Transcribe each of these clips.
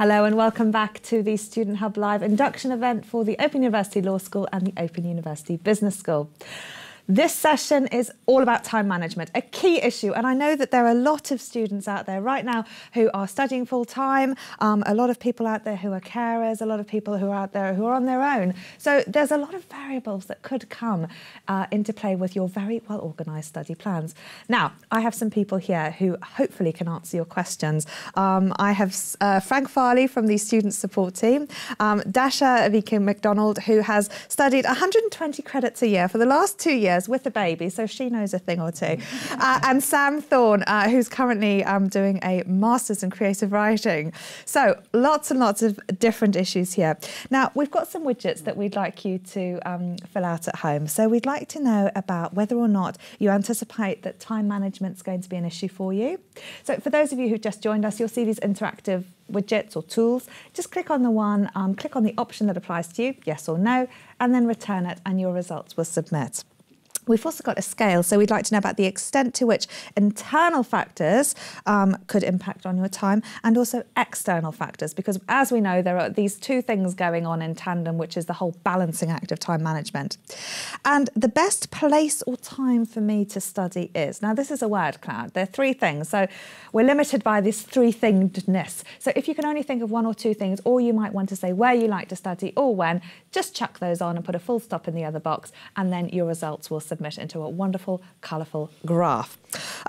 Hello and welcome back to the Student Hub Live induction event for the Open University Law School and the Open University Business School. This session is all about time management, a key issue. And I know that there are a lot of students out there right now who are studying full time, um, a lot of people out there who are carers, a lot of people who are out there who are on their own. So there's a lot of variables that could come uh, into play with your very well organised study plans. Now, I have some people here who hopefully can answer your questions. Um, I have uh, Frank Farley from the student support team, um, Dasha Ivkina MacDonald, who has studied 120 credits a year for the last two years with a baby, so she knows a thing or two. Uh, and Sam Thorne, uh, who's currently um, doing a master's in creative writing. So lots and lots of different issues here. Now, we've got some widgets that we'd like you to um, fill out at home. So we'd like to know about whether or not you anticipate that time management is going to be an issue for you. So for those of you who've just joined us, you'll see these interactive widgets or tools, just click on the one, um, click on the option that applies to you, yes or no, and then return it and your results will submit. We've also got a scale, so we'd like to know about the extent to which internal factors um, could impact on your time and also external factors, because as we know, there are these two things going on in tandem, which is the whole balancing act of time management. And the best place or time for me to study is now, this is a word cloud. There are three things. So we're limited by this three thingedness. So if you can only think of one or two things, or you might want to say where you like to study or when, just chuck those on and put a full stop in the other box, and then your results will submit submit into a wonderful, colourful graph.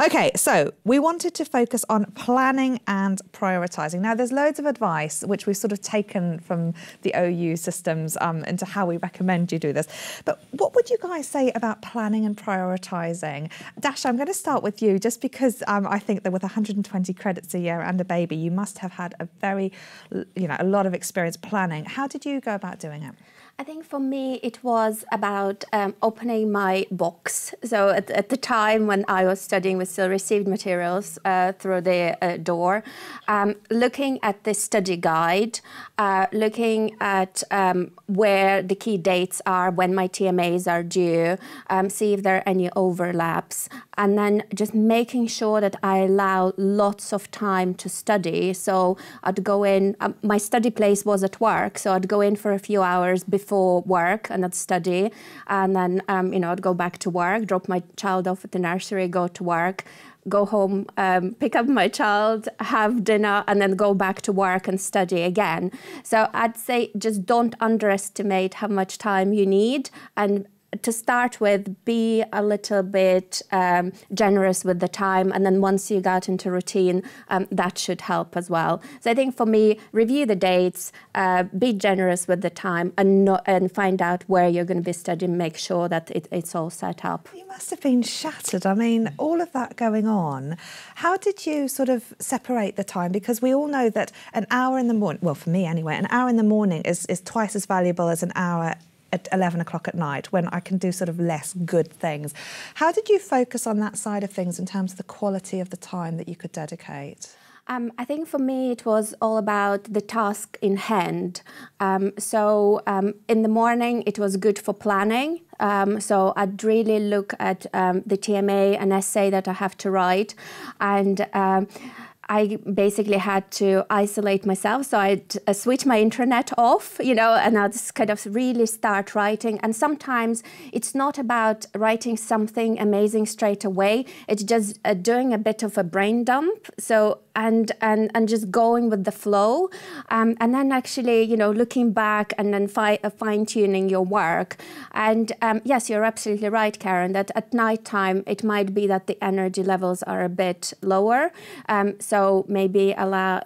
Okay, so we wanted to focus on planning and prioritising. Now, there's loads of advice which we've sort of taken from the OU systems um, into how we recommend you do this. But what would you guys say about planning and prioritising? Dash, I'm going to start with you just because um, I think that with 120 credits a year and a baby, you must have had a very, you know, a lot of experience planning. How did you go about doing it? I think for me it was about um, opening my box. So at, at, the time when I was studying, we still received materials uh, through the uh, door. Um, looking at the study guide, uh, looking at um, where the key dates are, when my TMAs are due, um, see if there are any overlaps, and then just making sure that I allow lots of time to study. So I'd go in, um, my study place was at work, so I'd go in for a few hours before work and I'd study, and then um, you know I'd go back to work, drop my child off at the nursery, go to work, go home, um, pick up my child, have dinner, and then go back to work and study again. So I'd say just don't underestimate how much time you need and to start with, be a little bit um, generous with the time, and then once you got into routine, um, that should help as well. So I think for me, review the dates, uh, be generous with the time, and and find out where you're going to be studying. Make sure that it, it's all set up. You must have been shattered. I mean, all of that going on. How did you sort of separate the time? Because we all know that an hour in the morning, well, for me anyway, an hour in the morning is is twice as valuable as an hour at 11 o'clock at night when I can do sort of less good things. How did you focus on that side of things in terms of the quality of the time that you could dedicate? Um, I think for me it was all about the task in hand. Um, so um, in the morning it was good for planning. Um, so I'd really look at um, the TMA, an essay that I have to write, and um, I basically had to isolate myself. So I'd uh, switch my internet off, you know, and I'd kind of really start writing. And sometimes it's not about writing something amazing straight away. It's just uh, doing a bit of a brain dump. So and and and just going with the flow, um, and then actually, you know, looking back and then fi- uh, fine tuning your work. And um, yes, you're absolutely right, Karen. That at night time it might be that the energy levels are a bit lower. Um, so maybe allow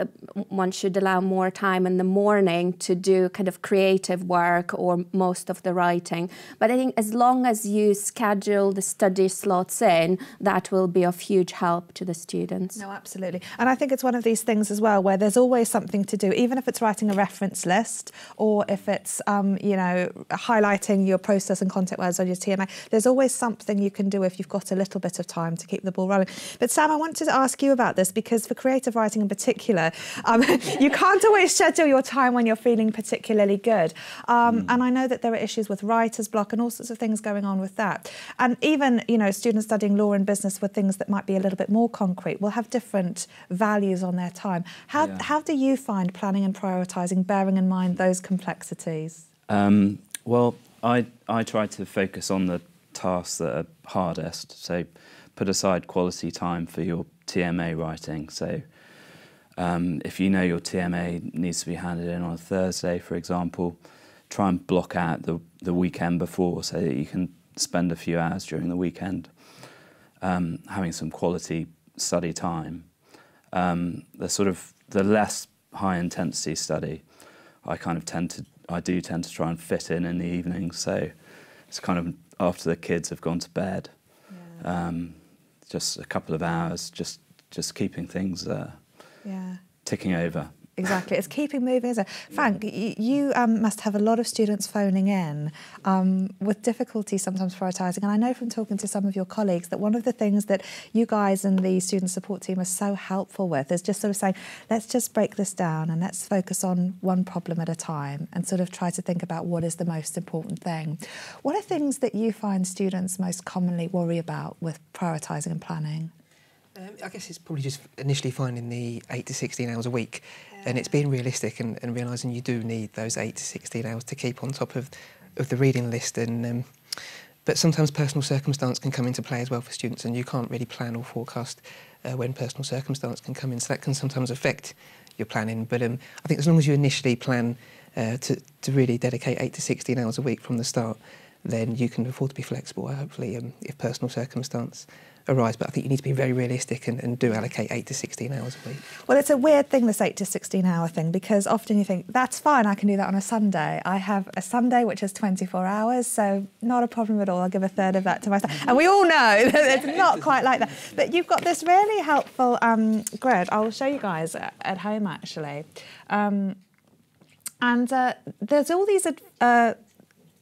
one should allow more time in the morning to do kind of creative work or most of the writing. But I think as long as you schedule the study slots in, that will be of huge help to the students. No, absolutely. And I think it's one of these things as well where there's always something to do, even if it's writing a reference list or if it's, um, you know, highlighting your process and content words on your TMA. There's always something you can do if you've got a little bit of time to keep the ball rolling. But Sam, I wanted to ask you about this because for creative writing in particular, um, you can't always schedule your time when you're feeling particularly good. Um, mm. And I know that there are issues with writer's block and all sorts of things going on with that. And even, you know, students studying law and business with things that might be a little bit more concrete will have different values on their time. How, Yeah. how do you find planning and prioritising, bearing in mind those complexities? Um, well, I I try to focus on the tasks that are hardest. So, put aside quality time for your TMA writing. So, um, if you know your TMA needs to be handed in on a Thursday, for example, try and block out the the weekend before so that you can spend a few hours during the weekend um, having some quality study time. Um, the sort of the less high intensity study, I kind of tend to I do tend to try and fit in in the evenings. So it's kind of after the kids have gone to bed, um, just a couple of hours, just just keeping things uh, Yeah. ticking over. Exactly, it's keeping moving, isn't it? Frank, you um, must have a lot of students phoning in um, with difficulty sometimes prioritising. And I know from talking to some of your colleagues that one of the things that you guys and the student support team are so helpful with is just sort of saying, let's just break this down and let's focus on one problem at a time and sort of try to think about what is the most important thing. What are things that you find students most commonly worry about with prioritising and planning? Um, I guess it's probably just initially finding the eight to 16 hours a week and it's being realistic and, and realising you do need those eight to 16 hours to keep on top of, of the reading list. And um, But sometimes personal circumstance can come into play as well for students and you can't really plan or forecast uh, when personal circumstance can come in. So that can sometimes affect your planning. But um, I think as long as you initially plan uh, to, to really dedicate eight to 16 hours a week from the start, then you can afford to be flexible, hopefully, um, if personal circumstance arise. But I think you need to be very realistic and, and do allocate 8 to 16 hours a week. Well, it's a weird thing, this 8 to 16 hour thing, because often you think, that's fine, I can do that on a Sunday. I have a Sunday which is 24 hours, so not a problem at all. I'll give a third of that to myself. And we all know that it's not quite like that. But you've got this really helpful um, grid. I'll show you guys at, at home, actually. Um, and uh, there's all these. Uh,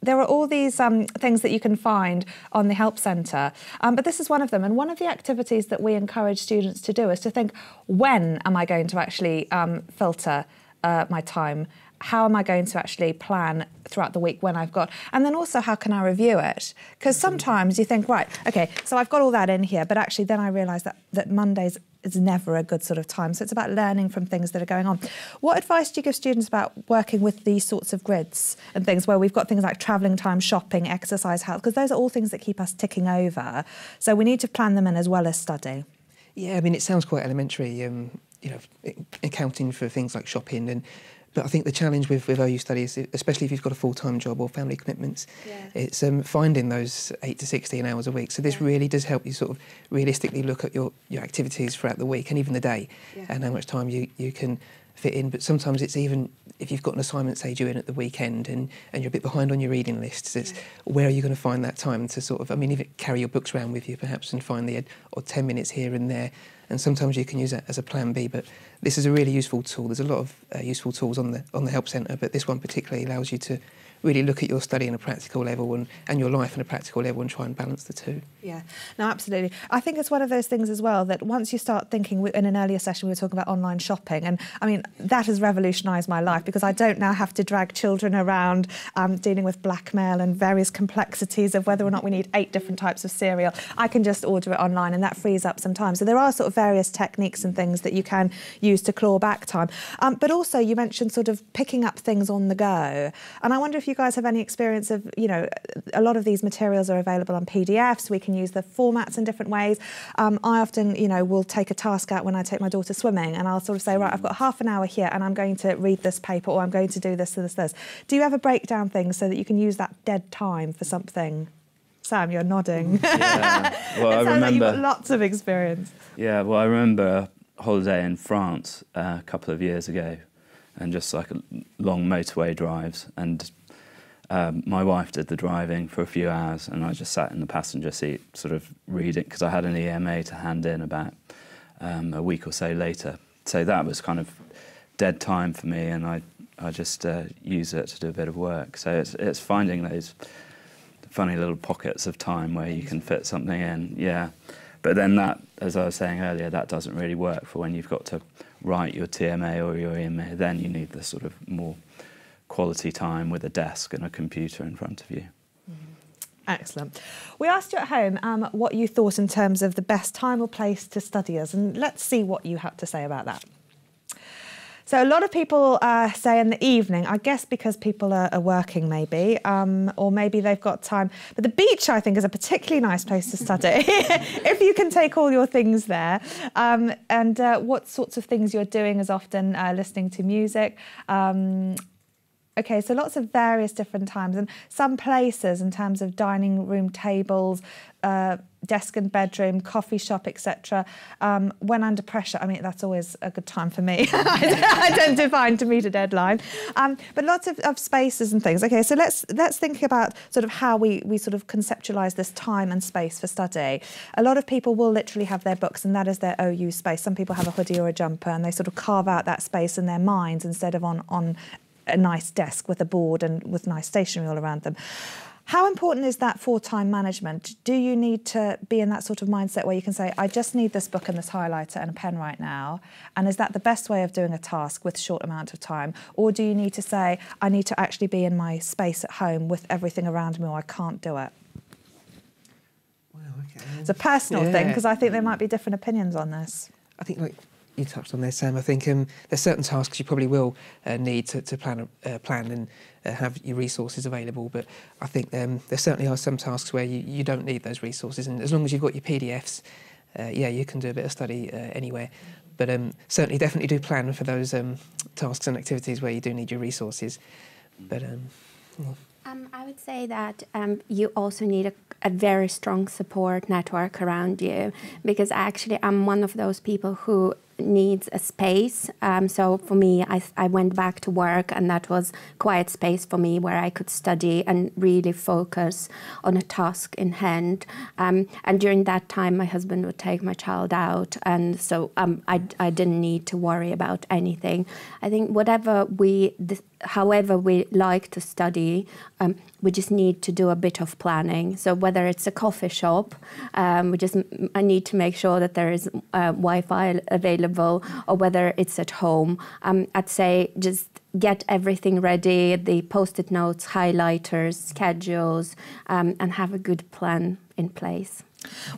there are all these um, things that you can find on the Help Centre, um, but this is one of them. And one of the activities that we encourage students to do is to think, when am I going to actually um, filter uh, my time? How am I going to actually plan throughout the week when I've got, and then also how can I review it? Because sometimes you think, right, okay, so I've got all that in here, but actually then I realise that that Mondays is never a good sort of time. So it's about learning from things that are going on. What advice do you give students about working with these sorts of grids and things where we've got things like travelling time, shopping, exercise, health? Because those are all things that keep us ticking over. So we need to plan them in as well as study. Yeah, I mean, it sounds quite elementary, um, you know, accounting for things like shopping and but I think the challenge with, with OU studies, especially if you've got a full-time job or family commitments, Yeah. it's um, finding those eight to 16 hours a week. So this Yeah. really does help you sort of realistically look at your, your activities throughout the week and even the day Yeah. and how much time you, you can fit in. But sometimes it's even, if you've got an assignment, say, due in at the weekend and, and you're a bit behind on your reading lists, it's where are you going to find that time to sort of, I mean, even carry your books around with you perhaps and find the odd- odd 10 minutes here and there. And sometimes you can use that as a plan B, but this is a really useful tool. There's a lot of uh, useful tools on the on the help centre, but this one particularly allows you to really look at your study on a practical level and, and your life on a practical level and try and balance the two. Yeah, no, absolutely. I think it's one of those things as well that once you start thinking, in an earlier session, we were talking about online shopping, and I mean, that has revolutionised my life because I don't now have to drag children around um, dealing with blackmail and various complexities of whether or not we need eight different types of cereal. I can just order it online, and that frees up some time. So there are sort of various techniques and things that you can use to claw back time. Um, but also, you mentioned sort of picking up things on the go, and I wonder if you guys have any experience of, you know, a lot of these materials are available on PDFs. We can use the formats in different ways. Um, I often, you know, will take a task out when I take my daughter swimming, and I'll sort of say, right, I've got half an hour here, and I'm going to read this paper, or I'm going to do this, this, this. Do you ever break down things so that you can use that dead time for something? Sam, you're nodding. Yeah. Well, it I sounds like you've got remember. lots of experience. Yeah, well, I remember holiday in France uh, a couple of years ago, and just like long motorway drives, and um, my wife did the driving for a few hours, and I just sat in the passenger seat, sort of reading because I had an EMA to hand in about um, a week or so later. So that was kind of dead time for me, and I I just uh, use it to do a bit of work. So it's it's finding those funny little pockets of time where you can fit something in. Yeah. But then that, as I was saying earlier, that doesn't really work for when you've got to write your TMA or your EMA. Then you need the sort of more quality time with a desk and a computer in front of you. Excellent. We asked you at home um, what you thought in terms of the best time or place to study us, and let's see what you had to say about that. So a lot of people uh, say in the evening, I guess because people are, are working maybe, um, or maybe they've got time. But the beach, I think, is a particularly nice place to study if you can take all your things there. Um, and uh, what sorts of things you're doing is often uh, listening to music. Um, Okay, so lots of various different times, and some places in terms of dining room tables, uh, desk and bedroom, coffee shop, etc. Um, when under pressure, I mean that's always a good time for me. I don't identifying to meet a deadline, um, but lots of, of, spaces and things. Okay, so let's let's think about sort of how we we sort of conceptualize this time and space for study. A lot of people will literally have their books, and that is their OU space. Some people have a hoodie or a jumper, and they sort of carve out that space in their minds instead of on on a nice desk with a board and with nice stationery all around them. How important is that for time management? Do you need to be in that sort of mindset where you can say, I just need this book and this highlighter and a pen right now? And is that the best way of doing a task with short amount of time? Or do you need to say, I need to actually be in my space at home with everything around me or I can't do it? Well, okay. It's a personal yeah. thing because I think there might be different opinions on this. I think like you touched on there, Sam. I think um, there's certain tasks you probably will uh, need to, to plan, uh, plan and uh, have your resources available. But I think um, there certainly are some tasks where you, you don't need those resources, and as long as you've got your PDFs, uh, yeah, you can do a bit of study uh, anywhere. But um, certainly, definitely do plan for those um, tasks and activities where you do need your resources. But um, well. Um, I would say that you also need a, a, very strong support network around you because actually I'm one of those people who needs a space. Um, so for me, I, I went back to work, and that was quiet space for me where I could study and really focus on a task in hand. Um, and during that time, my husband would take my child out, and so um, I, I didn't need to worry about anything. I think whatever we, however we like to study, um, we just need to do a bit of planning. So whether it's a coffee shop, um, we just I need to make sure that there is uh, Wi-Fi available, or whether it's at home. Um, I'd say just get everything ready: the post-it notes, highlighters, schedules, um, and have a good plan in place.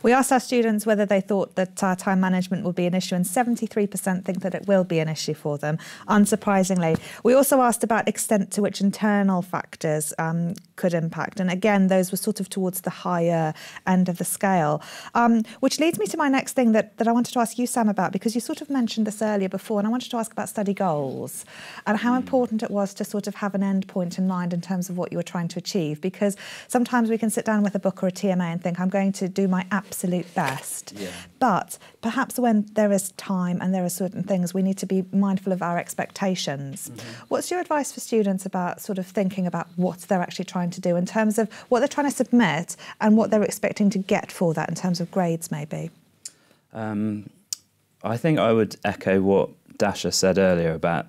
We asked our students whether they thought that uh, time management would be an issue, and 73% think that it will be an issue for them, unsurprisingly. We also asked about extent to which internal factors um, could impact, and again, those were sort of towards the higher end of the scale. Um, which leads me to my next thing that, that I wanted to ask you, Sam, about, because you sort of mentioned this earlier before, and I wanted to ask about study goals and how hmm. important it was to sort of have an end point in mind in terms of what you were trying to achieve, because sometimes we can sit down with a book or a TMA and think, I'm going to do my my absolute best. Yeah. But perhaps when there is time and there are certain things, we need to be mindful of our expectations. Mm-hmm. What's your advice for students about sort of thinking about what they're actually trying to do in terms of what they're trying to submit and what they're expecting to get for that in terms of grades, maybe? Um, I think I would echo what Dasha said earlier about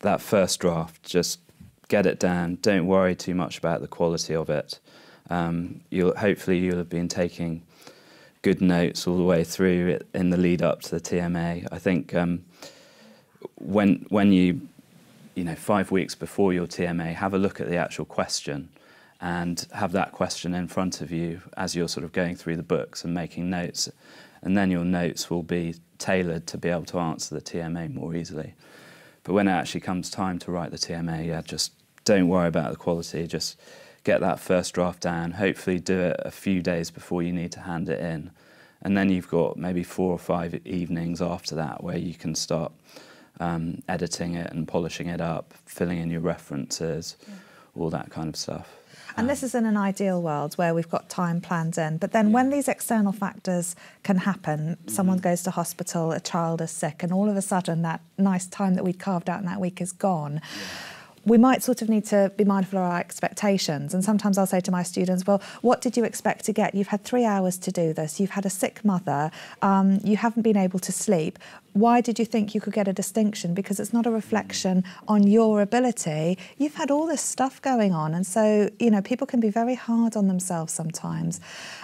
that first draft. Just get it down. Don't worry too much about the quality of it. Um, you'll hopefully you'll have been taking good notes all the way through in the lead up to the TMA. I think um, when when you you know five weeks before your TMA, have a look at the actual question and have that question in front of you as you're sort of going through the books and making notes, and then your notes will be tailored to be able to answer the TMA more easily. But when it actually comes time to write the TMA, yeah, just don't worry about the quality. Just get that first draft down, hopefully do it a few days before you need to hand it in. And then you've got maybe four or five evenings after that where you can start um, editing it and polishing it up, filling in your references, yeah. all that kind of stuff. And this is in an ideal world where we've got time planned in. But then yeah. when these external factors can happen, someone goes to hospital, a child is sick, and all of a sudden that nice time that we'd carved out in that week is gone. Yeah we might sort of need to be mindful of our expectations. And sometimes I'll say to my students, well, what did you expect to get? You've had three hours to do this. You've had a sick mother. Um, you haven't been able to sleep. Why did you think you could get a distinction? Because it's not a reflection on your ability. You've had all this stuff going on. And so, you know, people can be very hard on themselves sometimes.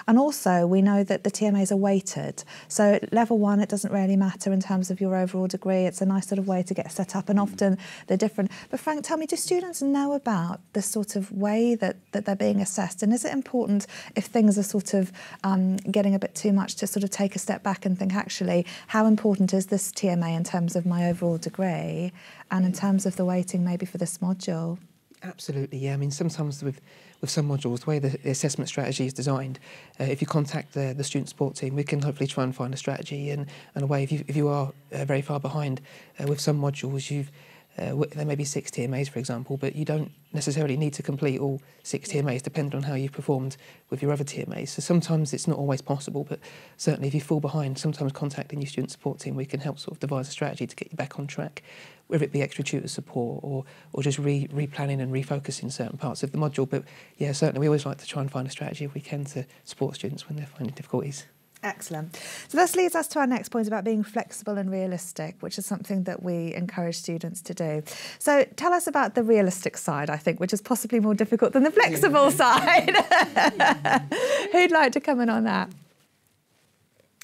And also, we know that the TMAs are weighted. So, level one, it doesn't really matter in terms of your overall degree. It's a nice sort of way to get set up. And often they're different. But, Frank, tell me, do students know about the sort of way that, that they're being assessed? And is it important if things are sort of um, getting a bit too much to sort of take a step back and think, actually, how important is this? This TMA in terms of my overall degree and in terms of the weighting maybe for this module? Absolutely, yeah. I mean, sometimes with with some modules, the way the, the assessment strategy is designed, uh, if you contact the, the student support team, we can hopefully try and find a strategy and, and a way. If you, if you are uh, very far behind uh, with some modules, you've uh, there may be six TMAs, for example, but you don't necessarily need to complete all six TMAs, depending on how you've performed with your other TMAs. So sometimes it's not always possible, but certainly if you fall behind, sometimes contacting your student support team, we can help sort of devise a strategy to get you back on track, whether it be extra tutor support or, or just re, replanning and refocusing certain parts of the module. But yeah, certainly we always like to try and find a strategy if we can to support students when they're finding difficulties. Excellent. So this leads us to our next point about being flexible and realistic, which is something that we encourage students to do. So tell us about the realistic side, I think, which is possibly more difficult than the flexible side. Who'd like to come in on that?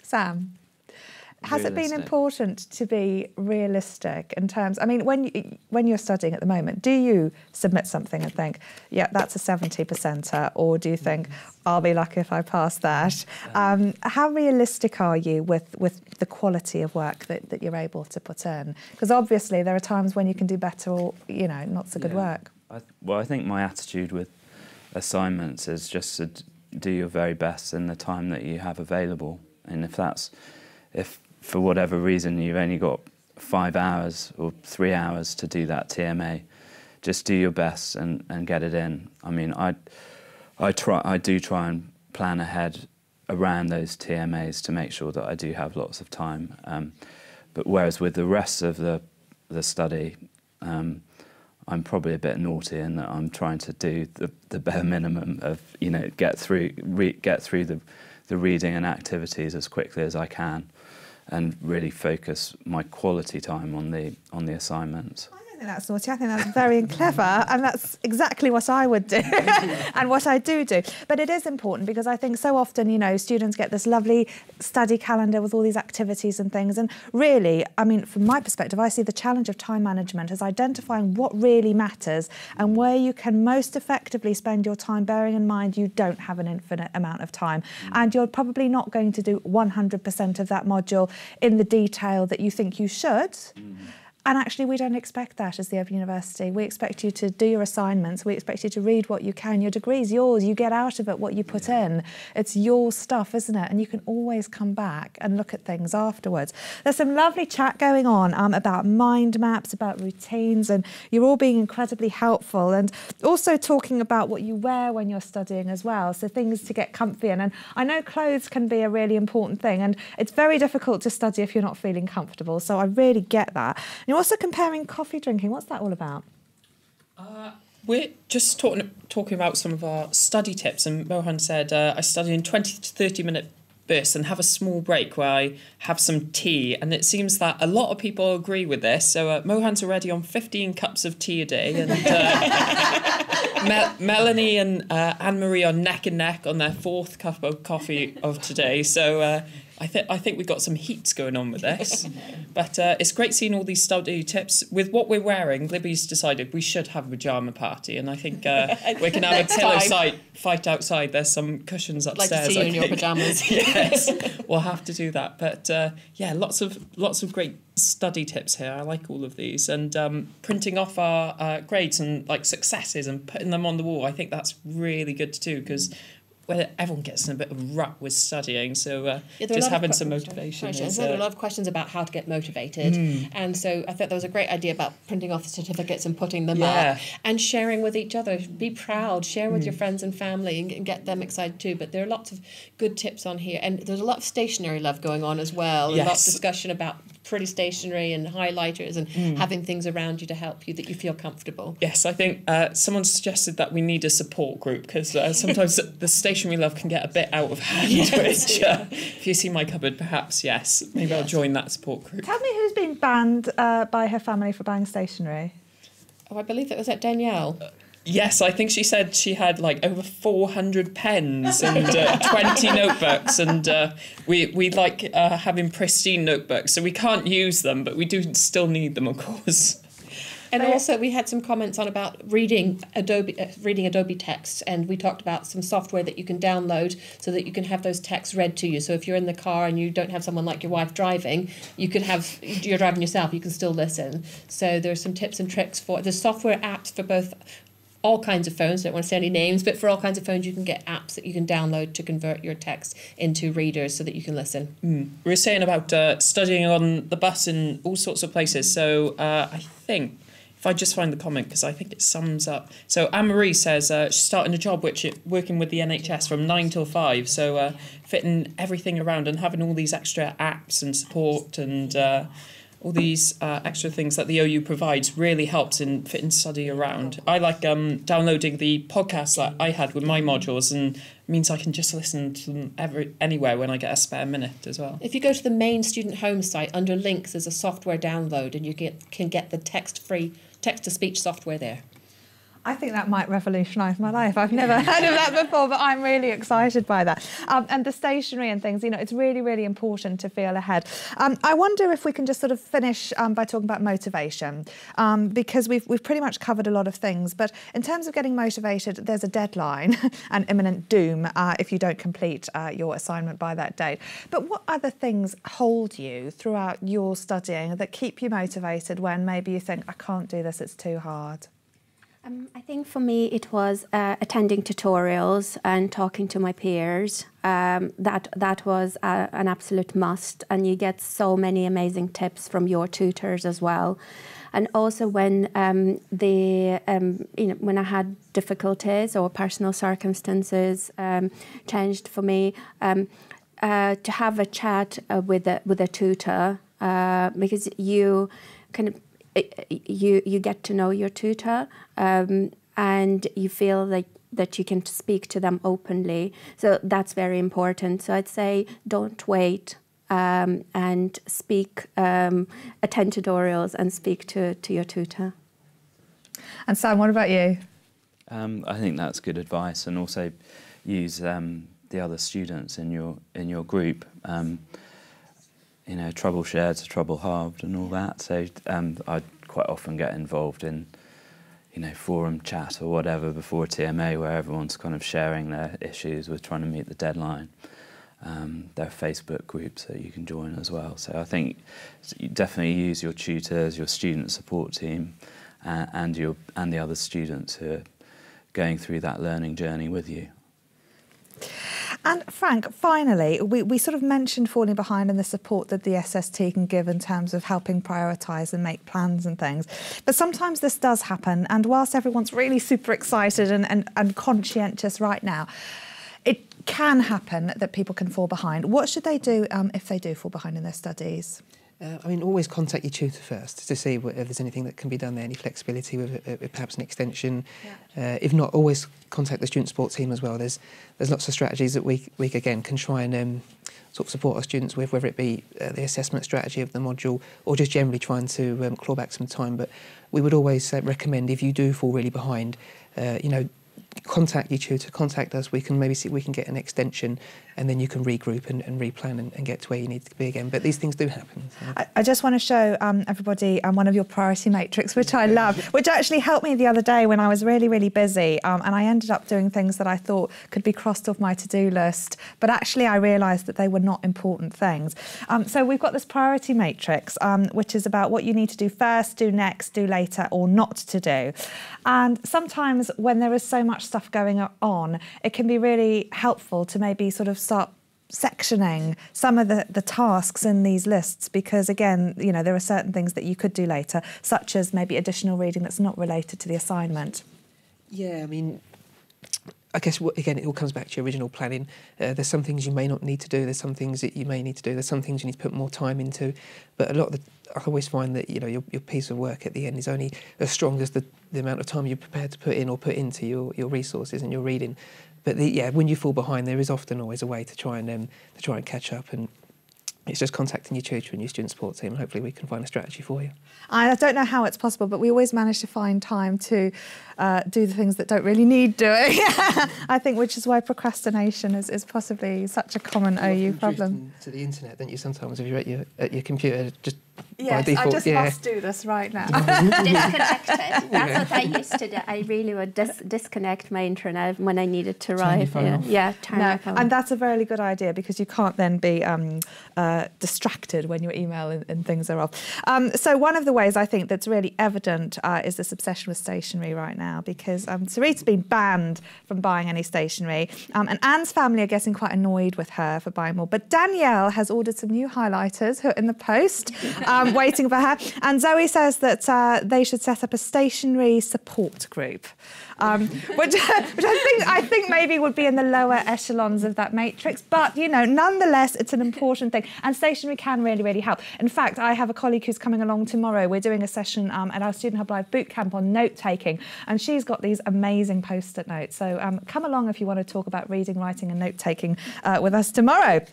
Sam has realistic. it been important to be realistic in terms i mean when you, when you're studying at the moment do you submit something and think yeah that's a 70 percenter or do you think i'll be lucky if i pass that? Um, how realistic are you with with the quality of work that, that you're able to put in? Because obviously there are times when you can do better or you know not so good yeah. work. I, well i think my attitude with assignments is just to do your very best in the time that you have available. And if that's if for whatever reason you've only got five hours or three hours to do that TMA, just do your best and, and get it in. I mean, I, I, try, I do try and plan ahead around those TMAs to make sure that I do have lots of time. Um, but whereas with the rest of the, the study, um, I'm probably a bit naughty in that I'm trying to do the, the bare minimum of, you know, get through, re, get through the, the reading and activities as quickly as I can and really focus my quality time on the on the assignments think that's naughty. I think that's very clever, and that's exactly what I would do, and what I do do. But it is important because I think so often, you know, students get this lovely study calendar with all these activities and things, and really, I mean, from my perspective, I see the challenge of time management as identifying what really matters and where you can most effectively spend your time, bearing in mind you don't have an infinite amount of time, mm. and you're probably not going to do 100% of that module in the detail that you think you should. Mm. And actually, we don't expect that as the Open University. We expect you to do your assignments. We expect you to read what you can. Your degree is yours. You get out of it what you put in. It's your stuff, isn't it? And you can always come back and look at things afterwards. There's some lovely chat going on um, about mind maps, about routines, and you're all being incredibly helpful. And also talking about what you wear when you're studying as well. So things to get comfy in. And I know clothes can be a really important thing. And it's very difficult to study if you're not feeling comfortable. So I really get that. You're also comparing coffee drinking. What's that all about? Uh, we're just talking talking about some of our study tips, and Mohan said uh, I study in twenty to thirty minute bursts and have a small break where I have some tea. And it seems that a lot of people agree with this. So uh, Mohan's already on 15 cups of tea a day. And uh, Mel- Melanie and uh, Anne Marie are neck and neck on their fourth cup of coffee of today. So uh, I think I think we've got some heats going on with this, but uh, it's great seeing all these study tips. With what we're wearing, Libby's decided we should have a pajama party, and I think uh, we can have a pillow fight, fight outside. There's some cushions upstairs. Like to see you in your pajamas. yes, we'll have to do that. But uh, yeah, lots of lots of great study tips here. I like all of these, and um, printing off our uh, grades and like successes and putting them on the wall. I think that's really good to do because where everyone gets in a bit of rut with studying. So uh, yeah, just having some motivation. Is, uh, there are a lot of questions about how to get motivated, mm. and so I thought there was a great idea about printing off the certificates and putting them yeah. up and sharing with each other. Be proud, share with mm. your friends and family, and get them excited too. But there are lots of good tips on here, and there's a lot of stationery love going on as well. Yes. A lot of discussion about pretty stationery and highlighters and mm. having things around you to help you that you feel comfortable. Yes, I think uh, someone suggested that we need a support group because uh, sometimes the stationery love can get a bit out of hand. Yes, which, uh, if you see my cupboard, perhaps yes, maybe yes. I'll join that support group. Tell me who's been banned uh, by her family for buying stationery. Oh, I believe it was at Danielle. Yes, I think she said she had like over 400 pens and uh, 20 notebooks, and uh, we we like uh, having pristine notebooks, so we can't use them, but we do still need them, of course. And also, we had some comments on about reading Adobe, uh, reading Adobe text, and we talked about some software that you can download so that you can have those texts read to you. So if you're in the car and you don't have someone like your wife driving, you could have you're driving yourself. You can still listen. So there's some tips and tricks for the software apps for both all kinds of phones. I don't want to say any names, but for all kinds of phones, you can get apps that you can download to convert your text into readers so that you can listen. Mm. We were saying about uh, studying on the bus in all sorts of places. So uh, I think if I just find the comment because I think it sums up. So Anne Marie says uh, she's starting a job which it, working with the NHS from nine till five. So uh, fitting everything around and having all these extra apps and support and uh, all these uh, extra things that the OU provides really helps in fitting study around. I like um, downloading the podcasts that I had with my modules and means I can just listen to them every, anywhere when I get a spare minute as well. If you go to the main student home site under links, there's a software download and you get, can get the text free text to speech software there. I think that might revolutionise my life. I've never heard of that before, but I'm really excited by that. Um, and the stationery and things, you know, it's really, really important to feel ahead. Um, I wonder if we can just sort of finish um, by talking about motivation, um, because we've, we've pretty much covered a lot of things. But in terms of getting motivated, there's a deadline and imminent doom uh, if you don't complete uh, your assignment by that date. But what other things hold you throughout your studying that keep you motivated when maybe you think, I can't do this, it's too hard? Um, I think for me it was uh, attending tutorials and talking to my peers. Um, that that was uh, an absolute must, and you get so many amazing tips from your tutors as well. And also when um, the um, you know when I had difficulties or personal circumstances um, changed for me, um, uh, to have a chat uh, with a with a tutor uh, because you kind of you you get to know your tutor um, and you feel like that you can speak to them openly. So that's very important. So I'd say don't wait um, and speak, um, attend tutorials and speak to, to your tutor. And Sam, what about you? Um, I think that's good advice, and also use um, the other students in your in your group. You know, trouble shared to trouble halved and all that. So um, I quite often get involved in, you know, forum chat or whatever before TMA where everyone's kind of sharing their issues with trying to meet the deadline. Um, there are Facebook groups that you can join as well. So I think you definitely use your tutors, your student support team, uh, and your and the other students who are going through that learning journey with you. And Frank, finally, we, we sort of mentioned falling behind and the support that the SST can give in terms of helping prioritise and make plans and things. But sometimes this does happen, and whilst everyone's really super excited and, and, and conscientious right now, it can happen that people can fall behind. What should they do um, if they do fall behind in their studies? Uh, I mean, always contact your tutor first to see if there's anything that can be done there, any flexibility with, uh, with perhaps an extension. Yeah. Uh, if not, always contact the student support team as well. There's there's lots of strategies that we, we again, can try and um, sort of support our students with, whether it be uh, the assessment strategy of the module or just generally trying to um, claw back some time. But we would always uh, recommend if you do fall really behind, uh, you know, contact your tutor, contact us. We can maybe see we can get an extension, and then you can regroup and, and replan and, and, get to where you need to be again. But these things do happen. So. I, I, just want to show um, everybody um, one of your priority matrix, which I love, which actually helped me the other day when I was really, really busy, um, and I ended up doing things that I thought could be crossed off my to-do list, but actually I realised that they were not important things. Um, so we've got this priority matrix, um, which is about what you need to do first, do next, do later, or not to do. And sometimes when there is so much stuff going on, it can be really helpful to maybe sort of start sectioning some of the, the tasks in these lists because again you know there are certain things that you could do later such as maybe additional reading that's not related to the assignment. Yeah i mean I guess again, it all comes back to your original planning. Uh, there's some things you may not need to do. There's some things that you may need to do. There's some things you need to put more time into. But a lot of the, I always find that you know your, your piece of work at the end is only as strong as the, the amount of time you're prepared to put in or put into your, your resources and your reading. But the, yeah, when you fall behind, there is often always a way to try and um, to try and catch up and it's just contacting your tutor and your student support team. And hopefully, we can find a strategy for you. I don't know how it's possible, but we always manage to find time to uh, do the things that don't really need doing. I think, which is why procrastination is, is possibly such a common OU problem. To the internet, don't you? Sometimes if you're at your at your computer, just Yes, default, I just yeah. must do this right now. disconnected. That's what I used to do. I really would dis- disconnect my internet when I needed to write. Yeah, yeah, turn no, my phone. and that's a very good idea because you can't then be um, uh, distracted when your email and, and things are off. Um, so one of the ways I think that's really evident uh, is this obsession with stationery right now because um, Sarita's been banned from buying any stationery, um, and Anne's family are getting quite annoyed with her for buying more. But Danielle has ordered some new highlighters who are in the post, um, waiting for her. And Zoe says that uh, they should set up a stationery support group um, which, which I think I think maybe would be in the lower echelons of that matrix. But you know, nonetheless, it's an important thing, and stationery can really, really help. In fact, I have a colleague who's coming along tomorrow. We're doing a session um, at our Student Hub Live boot camp on note taking, and she's got these amazing post-it notes. So um, come along if you want to talk about reading, writing, and note taking uh, with us tomorrow.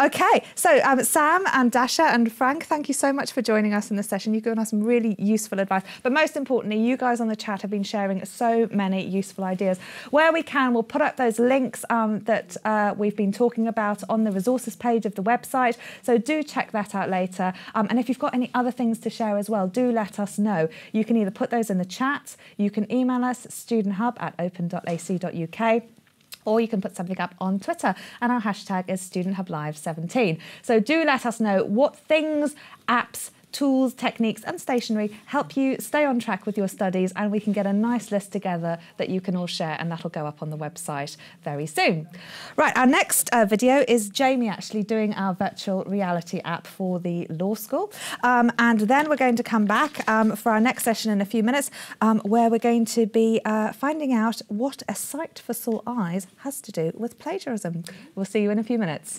Okay, so um, Sam and Dasha and Frank, thank you so much for joining us in this session. You've given us some really useful advice, but most importantly, you guys on the chat have been sharing so many many useful ideas. Where we can, we'll put up those links um, that uh, we've been talking about on the resources page of the website. So do check that out later. Um, and if you've got any other things to share as well, do let us know. You can either put those in the chat, you can email us studenthub at open.ac.uk or you can put something up on Twitter. And our hashtag is StudentHubLive17. So do let us know what things, apps, tools, techniques, and stationery help you stay on track with your studies, and we can get a nice list together that you can all share, and that'll go up on the website very soon. Right, our next uh, video is Jamie actually doing our virtual reality app for the law school. Um, and then we're going to come back um, for our next session in a few minutes, um, where we're going to be uh, finding out what a sight for sore eyes has to do with plagiarism. We'll see you in a few minutes.